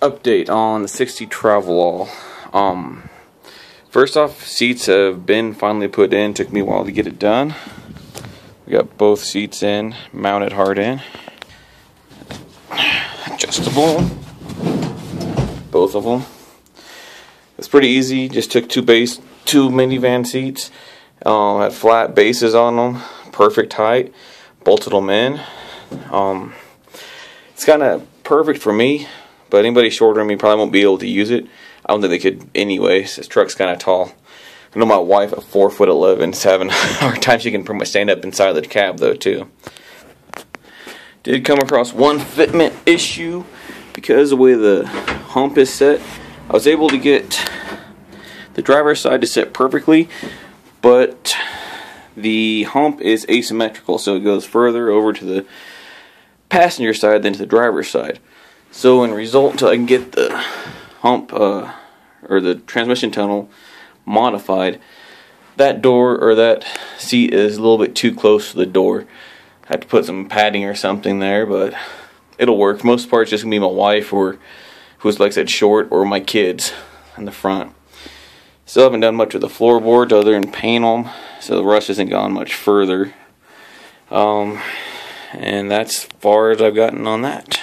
update on the 60 Travelall. Um, first off, seats have been finally put in. Took me a while to get it done. We got both seats in, mounted hard in, adjustable, both of them. It's pretty easy. Just took two base, two minivan seats. Um, had flat bases on them, perfect height. Bolted them in. Um, it's kind of perfect for me, but anybody shorter than me probably won't be able to use it. I don't think they could anyway. This truck's kind of tall. I know my wife at four foot eleven is having a hard time. She can pretty much stand up inside the cab though too. Did come across one fitment issue because of the way the hump is set. I was able to get the driver's side to sit perfectly, but the hump is asymmetrical, so it goes further over to the passenger side than to the driver's side. So, in result, I can get the hump uh, or the transmission tunnel modified, that door or that seat is a little bit too close to the door. I have to put some padding or something there, but it'll work. Most parts just gonna be my wife or who's like I said short or my kids in the front. Still haven't done much with the floorboards other than paint them, so the rust hasn't gone much further. Um, and that's far as I've gotten on that.